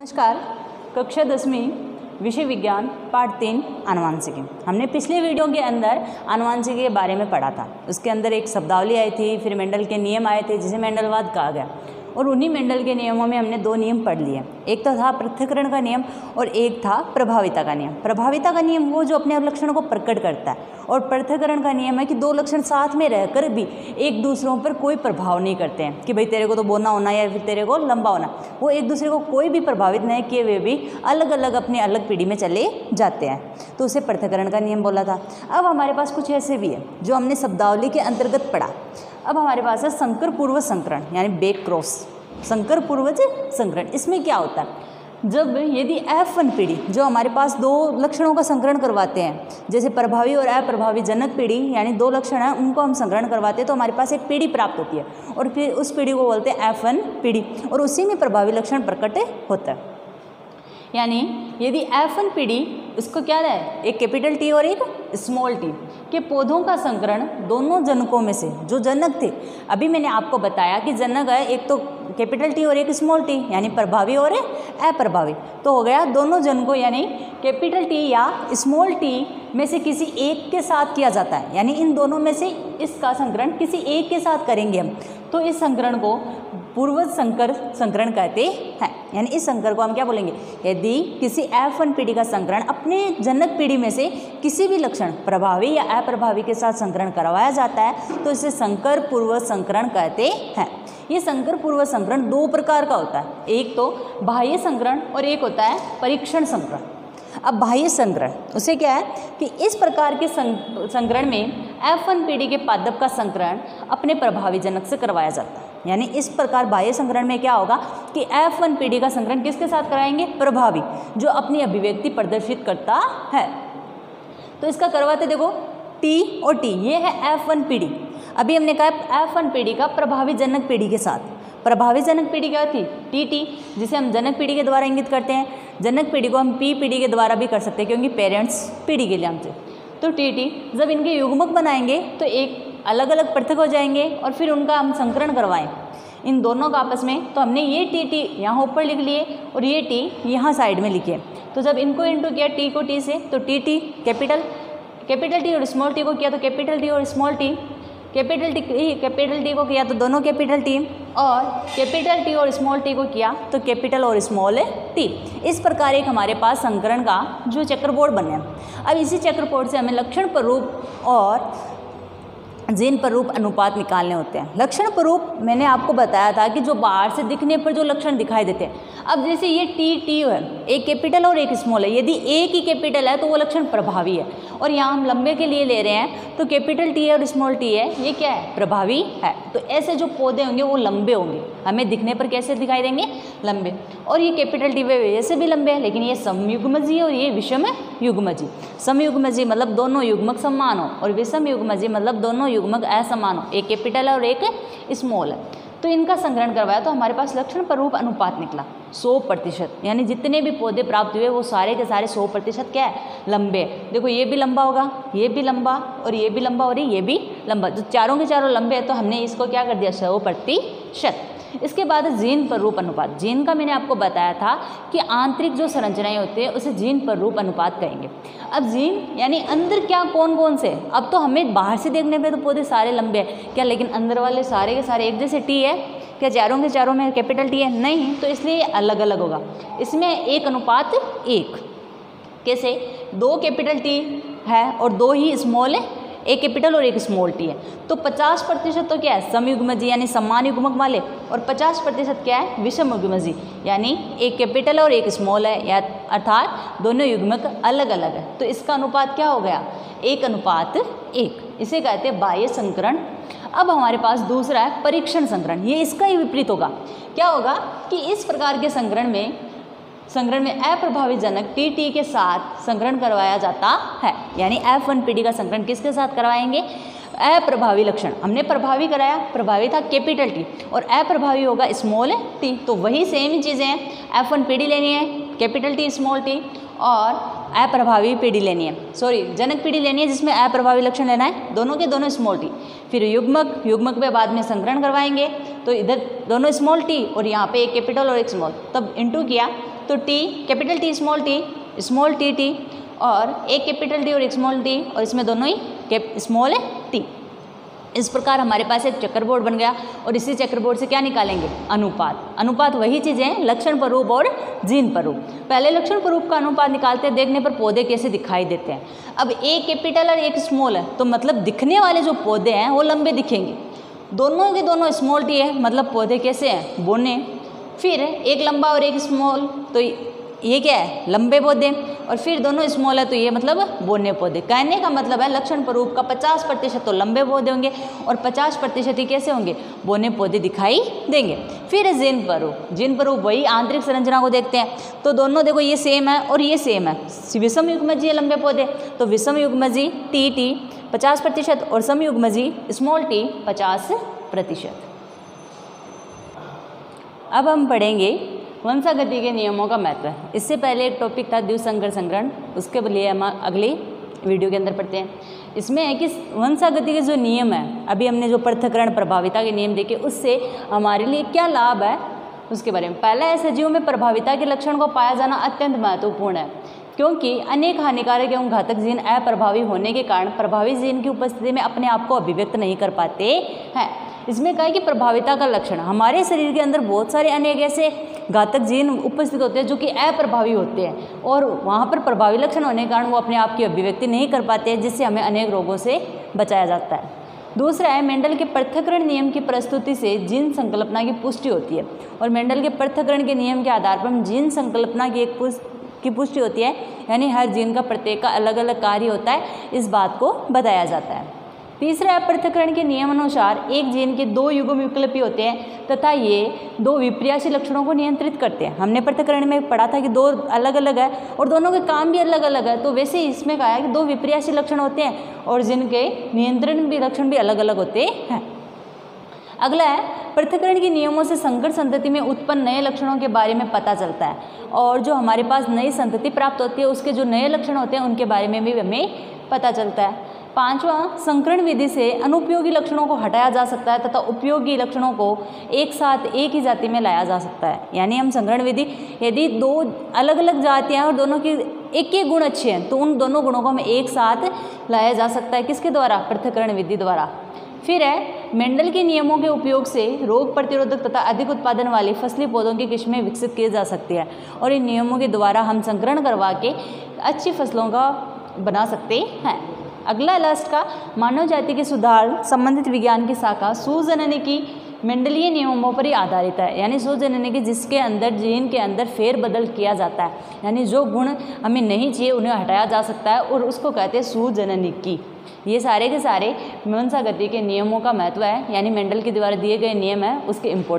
नमस्कार, कक्षा दसवीं विषय विज्ञान, पार्ट तीन, आनुवांशिकी। हमने पिछले वीडियो के अंदर आनुवांशिकी के बारे में पढ़ा था। उसके अंदर एक शब्दावली आई थी, फिर मेंडल के नियम आए थे, जिसे मेंडलवाद कहा गया। और उन्हीं मेंडल के नियमों में हमने दो नियम पढ़ लिए। एक तो था पृथकरण का नियम और एक था प्रभाविता का नियम। प्रभाविता का नियम वो जो अपने लक्षणों को प्रकट करता है और पृथकरण का नियम है कि दो लक्षण साथ में रहकर भी एक दूसरों पर कोई प्रभाव नहीं करते हैं कि भाई तेरे को तो बोना होना या फिर तेरे को लंबा होना। वो एक दूसरे को कोई भी प्रभावित नहीं किए हुए भी अलग अलग अपनी अलग पीढ़ी में चले जाते हैं। तो उसे पृथकरण का नियम बोला था। अब हमारे पास कुछ ऐसे भी है जो हमने शब्दावली के अंतर्गत पढ़ा। अब हमारे पास है संकर पूर्व संकरण, यानी बेक क्रॉस। संकर पूर्वज संकरण। इसमें क्या होता है? जब यदि एफ़ वन पीढ़ी, जो हमारे पास दो लक्षणों का संकरण करवाते हैं, जैसे प्रभावी और अप्रभावी जनक पीढ़ी, यानी दो लक्षण हैं, उनको हम संकरण करवाते हैं तो हमारे पास एक पीढ़ी प्राप्त होती है। और फिर उस पीढ़ी को बोलते हैं एफ़ वन पीढ़ी। और उसी में प्रभावी लक्षण प्रकट होता है। यानी यदि एफ़ वन पीढ़ी इसको क्या है? एक कैपिटल टी और एक स्मॉल टी के पौधों का संकरण दोनों जनकों में से, जो जनक थे। अभी मैंने आपको बताया कि जनक है, एक तो कैपिटल टी और एक स्मॉल टी यानी प्रभावी और अप्रभावी। तो हो गया दोनों जनकों, यानी कैपिटल टी या स्मॉल टी में से किसी एक के साथ किया जाता है। यानी इन दोनों में से इसका संकरण किसी एक के साथ करेंगे हम। तो इस संकरण को पूर्व संकर संकरण कहते हैं। यानी इस संकर को हम क्या बोलेंगे? यदि किसी एफ़ वन पीढ़ी का संकरण अपने जनक पीढ़ी में से किसी भी लक्षण, प्रभावी या अप्रभावी के साथ संकरण करवाया जाता है तो इसे संकर पूर्व संकरण कहते हैं। ये संकर पूर्व संकरण दो प्रकार का होता है। एक तो बाह्य संकरण और एक होता है परीक्षण संकरण। अब बाह्य संग्रहण उसे क्या है कि इस प्रकार के संग्रहण में एफ़ वन पीढ़ी के पादप का संग्रहण अपने प्रभावी जनक से करवाया जाता है। यानी इस प्रकार बाह्य संग्रहण में क्या होगा कि एफ़ वन पीढ़ी का संग्रहण किसके साथ कराएँगे? प्रभावी, जो अपनी अभिव्यक्ति प्रदर्शित करता है। तो इसका करवाते देखो टी और टी ये है एफ़ वन पीढ़ी अभी हमने कहा एफ़ वन पीढ़ी का प्रभावी जनक पीढ़ी के साथ। प्रभावी जनक पीढ़ी क्या थी? टी टी जिसे हम जनक पीढ़ी के द्वारा इंगित करते हैं। जनक पीढ़ी को हम पी पीढ़ी के द्वारा भी कर सकते हैं, क्योंकि पेरेंट्स पीढ़ी के लिए हमसे। तो टी टी जब इनके युग्मक बनाएँगे तो एक अलग अलग पृथक हो जाएँगे और फिर उनका हम संकरण करवाएँ। इन दोनों का आपस में तो हमने ये टी टी यहाँ ऊपर लिख लिए और ये टी यहाँ साइड में लिखे तो जब इनको इंटू किया टी को टी से तो T T capital capital T और स्मॉल टी को किया तो कैपिटल टी और small T capital T capital T को किया तो दोनों कैपिटल टी और कैपिटल टी और स्मॉल टी को किया तो कैपिटल और स्मॉल टी इस प्रकार एक हमारे पास संकरण का जो चक्रबोर्ड बने। अब इसी चक्रबोर्ड से हमें लक्षण प्ररूप और जीन पर रूप अनुपात निकालने होते हैं। लक्षण प्ररूप मैंने आपको बताया था कि जो बाहर से दिखने पर जो लक्षण दिखाई देते हैं। अब जैसे ये टी टी है एक कैपिटल और एक स्मॉल है। यदि एक ही कैपिटल है तो वो लक्षण प्रभावी है। और यहाँ हम लंबे के लिए ले रहे हैं तो कैपिटल टी है और स्मॉल टी है ये क्या है? प्रभावी है। तो ऐसे जो पौधे होंगे, वो लंबे होंगे। हमें दिखने पर कैसे दिखाई देंगे? लंबे। और ये कैपिटल टी वे से भी लंबे हैं, लेकिन ये समयुग्मजी है और ये विषम युग्मजी। समयुग्मजी मतलब दोनों युग्मक समान हो और विषम युग्मजी मतलब दोनों युग्मक असमान हो। एक कैपिटल है और एक स्मॉल है। तो इनका संग्रहण करवाया तो हमारे पास लक्षण पर रूप अनुपात निकला। 100 प्रतिशत। यानी जितने भी पौधे प्राप्त हुए वो सारे के सारे 100 प्रतिशत क्या है? लंबे। देखो, ये भी लंबा होगा, ये भी लंबा और ये भी लंबा और ये भी लंबा। जो चारों के चारों लंबे हैं तो हमने इसको क्या कर दिया? सौ प्रतिशत। इसके बाद जीन पर रूप अनुपात। जीन का मैंने आपको बताया था कि आंतरिक जो संरचनाएँ होती है, उसे जीन पर रूप अनुपात कहेंगे। अब जीन, यानी अंदर क्या कौन कौन से? अब तो हमें बाहर से देखने पे तो पौधे सारे लंबे हैं, क्या लेकिन अंदर वाले सारे के सारे एक जैसे टी है? क्या चारों के चारों में कैपिटल टी है? नहीं तो इसलिए अलग अलग होगा। इसमें एक अनुपात एक। कैसे? दो कैपिटल टी है और दो ही स्मॉल एक कैपिटल और एक स्मॉल टी है। तो 50 प्रतिशत तो क्या है? समयुग्मजी, यानी समान युग्मक वाले। और 50 प्रतिशत क्या है? विषम युग्मजी यानी एक कैपिटल और एक स्मॉल है, या अर्थात दोनों युग्मक अलग अलग है। तो इसका अनुपात क्या हो गया? एक अनुपात एक। इसे कहते हैं बाह्य संकरण। अब हमारे पास दूसरा है परीक्षण संकरण। ये इसका ही विपरीत होगा। क्या होगा कि इस प्रकार के संकरण में संग्रहण में अप्रभावी जनक टी टी के साथ संग्रहण करवाया जाता है। यानी एफ़ वन पी डी का संग्रहण किसके साथ करवाएँगे? अप्रभावी लक्षण। हमने प्रभावी कराया, प्रभावी था कैपिटल टी और अप्रभावी होगा स्मॉल टी तो वही सेम चीज़ें हैं। एफ़ वन पी लेनी है कैपिटल टी स्मॉल टी और अप्रभावी पीढ़ी लेनी है। सॉरी जनक पीढ़ी लेनी है जिसमें अप्रभावी लक्षण लेना है। दोनों के दोनों स्मॉल टी फिर युग्मक युग्मक पे बाद में संग्रहण करवाएँगे। तो इधर दोनों स्मॉल टी और यहाँ पे एक कैपिटल और एक स्मॉल तब इंटू किया। तो T capital T small T small T T और एक कैपिटल टी और एक स्मॉल टी और इसमें दोनों ही स्मॉल है टी इस प्रकार हमारे पास एक चक्कर बन गया और इसी चक्कर से क्या निकालेंगे? अनुपात। अनुपात वही चीज़ें हैं, लक्षण स्वरूप और जीन स्वरूप। पहले लक्षण स्वरूप का अनुपात निकालते हैं, देखने पर पौधे कैसे दिखाई देते हैं। अब एक कैपिटल और एक स्मॉल है तो मतलब दिखने वाले जो पौधे हैं, वो लंबे दिखेंगे। दोनों के दोनों स्मॉल टी है मतलब पौधे कैसे हैं? बोने। फिर एक लंबा और एक स्मॉल तो ये क्या है? लंबे पौधे। और फिर दोनों स्मॉल है तो ये मतलब बोने पौधे। कहने का मतलब है, लक्षण स्वरूप का 50 प्रतिशत तो लंबे पौधे होंगे और 50 प्रतिशत ही कैसे होंगे? बोने पौधे दिखाई देंगे। फिर जिन परूप जिन परूप वही आंतरिक संरचना को देखते हैं तो दोनों देखो ये सेम है और ये सेम है। विषम युग्मजी जी लंबे पौधे तो विषम युग्मजी टी टी पचास प्रतिशत और समयुग्मजी स्मॉल टी पचास प्रतिशत। अब हम पढ़ेंगे वंशागति के नियमों का महत्व। इससे पहले एक टॉपिक था द्विसंकर संग्रहण। उसके लिए हम अगली वीडियो के अंदर पढ़ते हैं। इसमें है कि वंशागति के जो नियम है, अभी हमने जो पृथकरण प्रभाविता के नियम देखे, उससे हमारे लिए क्या लाभ है, उसके बारे में। पहला ऐसे सजीवों में प्रभाविता के लक्षण को पाया जाना अत्यंत महत्वपूर्ण है, क्योंकि अनेक हानिकारक एवं घातक जीन अप्रभावी होने के कारण प्रभावी जीन की उपस्थिति में अपने आप को अभिव्यक्त नहीं कर पाते हैं। इसमें कहा है कि प्रभाविता का लक्षण हमारे शरीर के अंदर बहुत सारे अनेक ऐसे घातक जीन उपस्थित होते हैं जो कि अप्रभावी होते हैं और वहाँ पर प्रभावी लक्षण होने के कारण वो अपने आप की अभिव्यक्ति नहीं कर पाते हैं, जिससे हमें अनेक रोगों से बचाया जाता है। दूसरा है, मेंडल के पृथकरण नियम की प्रस्तुति से जीन संकल्पना की पुष्टि होती है और मेंडल के पृथकरण के नियम के आधार पर हम जीन संकल्पना की एक पुष्ट, की पुष्टि होती है, यानी हर जीन का प्रत्येक का अलग अलग कार्य होता है, इस बात को बताया जाता है। तीसरा पृथकरण के नियम अनुसार एक जीन के दो युगम विकल्पी होते हैं, तथा ये दो विप्रियासी लक्षणों को नियंत्रित करते हैं। हमने पृथकरण में पढ़ा था कि दो अलग अलग है, और दोनों के काम भी अलग अलग है तो वैसे ही इसमें कहा है कि दो विप्रियासी लक्षण होते हैं, और जिनके नियंत्रण भी लक्षण भी अलग अलग होते हैं। अगला है पृथकरण के नियमों से संकर संतति में उत्पन्न नए लक्षणों के बारे में पता चलता है, और जो हमारे पास नई संतति प्राप्त होती है, उसके जो नए लक्षण होते हैं, उनके बारे में भी हमें पता चलता है। पांचवा, संकरण विधि से अनुपयोगी लक्षणों को हटाया जा सकता है तथा उपयोगी लक्षणों को एक साथ एक ही जाति में लाया जा सकता है। यानी हम संकरण विधि, यदि दो अलग अलग जातियाँ और दोनों की एक एक गुण अच्छे हैं तो उन दोनों गुणों को हमें एक साथ लाया जा सकता है। किसके द्वारा? पृथकरण विधि द्वारा। फिर है, मेंडल के नियमों के उपयोग से रोग प्रतिरोधक तथा अधिक उत्पादन वाली फसली पौधों की किस्में विकसित की जा सकती है और इन नियमों के द्वारा हम संकरण करवा के अच्छी फ़सलों का बना सकते हैं। अगला लास्ट का, मानव जाति के सुधार, संबंधित विज्ञान की शाखा, सुजननी की मंडलीय नियमों पर ही आधारित है। यानी सुजननी की जिसके अंदर, जीन के अंदर फेर बदल किया जाता है। यानी जो गुण हमें नहीं चाहिए, उन्हें हटाया जा सकता है और उसको कहते हैं सुजननी की। ये सारे के सारे मीमांसा गति के नियमों का महत्व है। यानी मेंडल के द्वारा दिए गए नियम है, उसके इम्पोर्टेंट